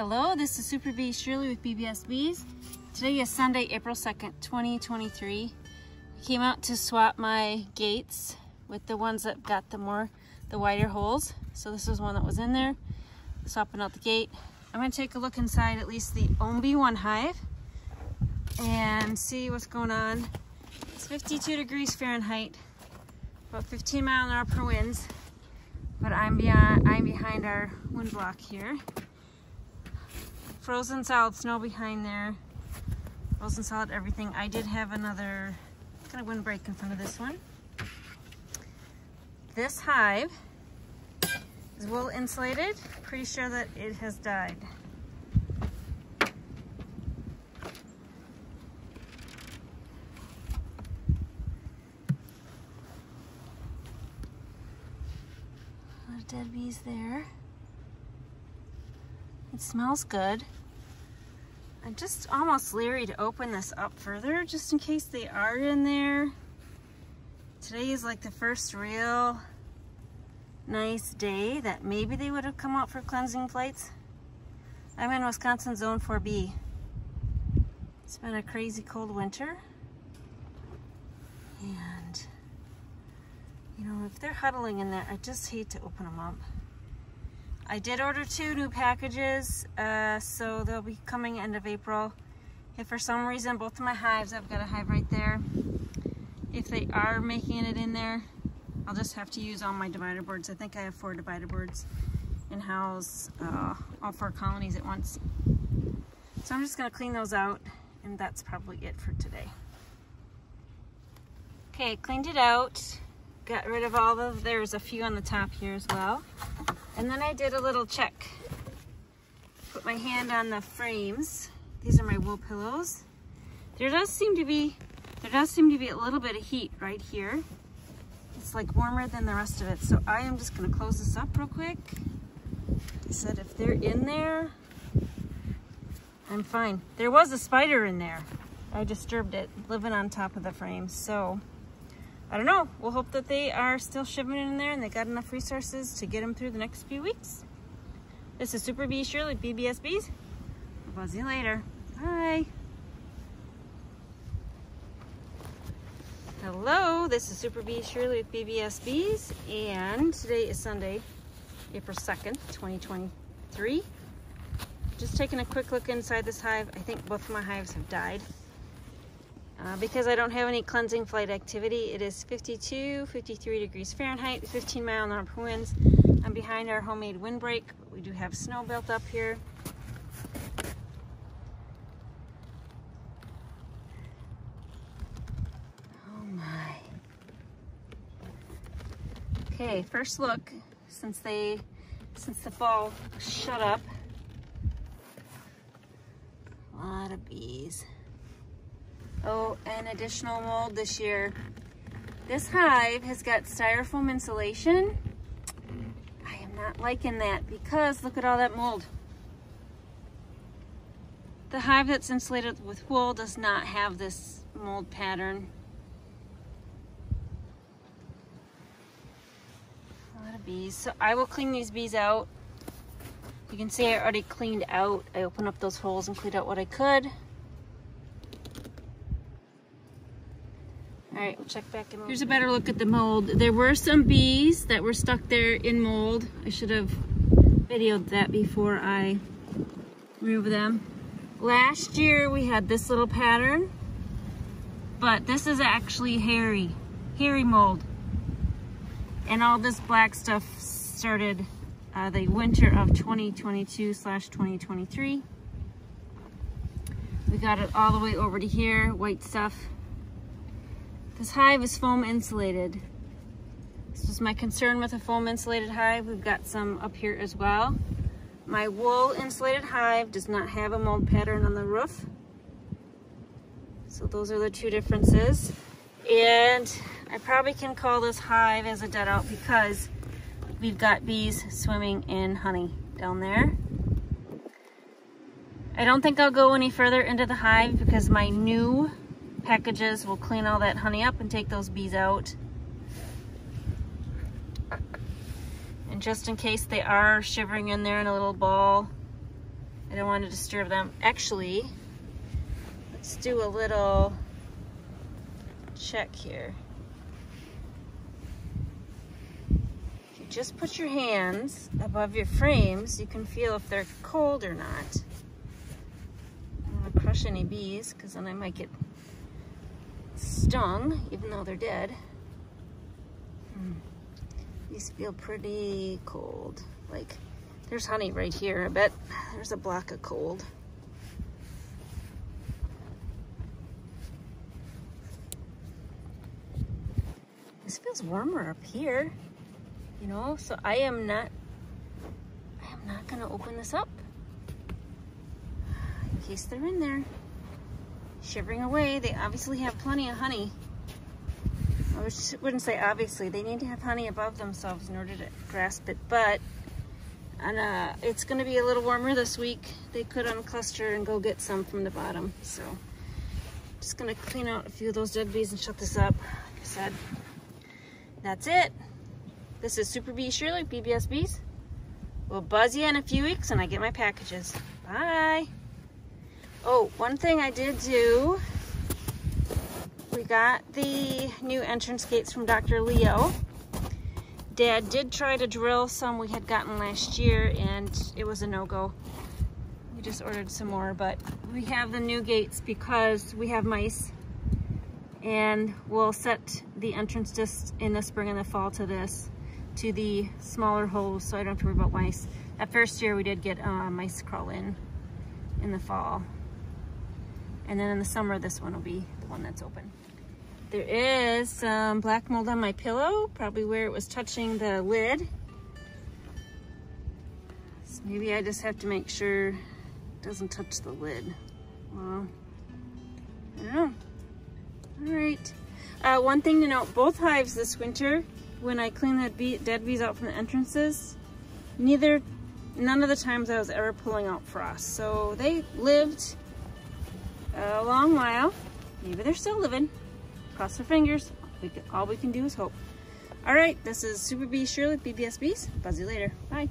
Hello, this is Super Bee Shirley with BBS Bees. Today is Sunday, April 2nd, 2023. I came out to swap my gates with the ones that got the more, the wider holes. So this was one that was in there, swapping out the gate. I'm gonna take a look inside at least the OMB one hive and see what's going on. It's 52 degrees Fahrenheit, about 15 mile an hour per winds, but I'm beyond, I'm behind our wind block here frozen solid snow behind there. Frozen solid everything. I did have another kind of windbreak in front of this one. This hive is wool insulated. Pretty sure that it has died. Dead bees there. It smells good. I'm just almost leery to open this up further just in case they are in there. Today is like the first real nice day that maybe they would have come out for cleansing flights. I'm in Wisconsin Zone 4B. It's been a crazy cold winter. And, you know, if they're huddling in there, I just hate to open them up. I did order two new packages, uh, so they'll be coming end of April. If for some reason both of my hives, I've got a hive right there. If they are making it in there, I'll just have to use all my divider boards. I think I have four divider boards and house uh, all four colonies at once. So I'm just gonna clean those out and that's probably it for today. Okay, cleaned it out. Got rid of all the, there's a few on the top here as well. And then I did a little check. Put my hand on the frames. These are my wool pillows. There does seem to be, there does seem to be a little bit of heat right here. It's like warmer than the rest of it. So I am just gonna close this up real quick. I said if they're in there, I'm fine. There was a spider in there. I disturbed it living on top of the frames. So I don't know. We'll hope that they are still shipping in there and they got enough resources to get them through the next few weeks. This is Super Bee Shirley, BBS Bees. I'll see you later. Bye. Hello, this is Super Bee Shirley with BBS Bees, and today is Sunday, April 2nd, 2023. Just taking a quick look inside this hive. I think both of my hives have died. Uh, because I don't have any cleansing flight activity, it is 52, 53 degrees Fahrenheit, 15 mile an hour winds. I'm behind our homemade windbreak, but we do have snow built up here. Oh my. Okay, first look, since they, since the fall shut up, a lot of bees. Oh, an additional mold this year. This hive has got styrofoam insulation. I am not liking that because look at all that mold. The hive that's insulated with wool does not have this mold pattern. A lot of bees. So I will clean these bees out. You can see I already cleaned out. I opened up those holes and cleaned out what I could. All right, we'll check back in. Here's a better look at the mold. There were some bees that were stuck there in mold. I should have videoed that before I remove them. Last year we had this little pattern, but this is actually hairy, hairy mold. And all this black stuff started uh, the winter of 2022 slash 2023. We got it all the way over to here, white stuff. This hive is foam insulated. This was my concern with a foam insulated hive. We've got some up here as well. My wool insulated hive does not have a mold pattern on the roof. So those are the two differences. And I probably can call this hive as a dead out because we've got bees swimming in honey down there. I don't think I'll go any further into the hive because my new packages We'll clean all that honey up and take those bees out. And just in case they are shivering in there in a little ball, I don't want to disturb them. Actually, let's do a little check here. You just put your hands above your frames, you can feel if they're cold or not. I don't want to crush any bees because then I might get stung, even though they're dead. Hmm. These feel pretty cold. Like, there's honey right here. I bet there's a block of cold. This feels warmer up here, you know? So I am not, I am not gonna open this up in case they're in there shivering away. They obviously have plenty of honey. I wouldn't say obviously, they need to have honey above themselves in order to grasp it, but and uh, it's gonna be a little warmer this week. They could uncluster and go get some from the bottom. So just gonna clean out a few of those dead bees and shut this up. Like I said, that's it. This is Super Bee Shirley, BBS Bees. We'll buzz you in a few weeks when I get my packages. Bye. Oh, one thing I did do, we got the new entrance gates from Dr. Leo. Dad did try to drill some we had gotten last year and it was a no-go. We just ordered some more, but we have the new gates because we have mice and we'll set the entrance just in the spring and the fall to this, to the smaller holes so I don't have to worry about mice. That first year we did get uh, mice crawl in in the fall. And then in the summer, this one will be the one that's open. There is some black mold on my pillow, probably where it was touching the lid. So maybe I just have to make sure it doesn't touch the lid. Well, I don't know. All right. Uh, one thing to note, both hives this winter, when I clean the bee, dead bees out from the entrances, neither, none of the times I was ever pulling out frost. So they lived a long while. Maybe they're still living. Cross our fingers. We can, all we can do is hope. All right, this is Super Bee Shirley, BBS Bees. Buzz you later. Bye.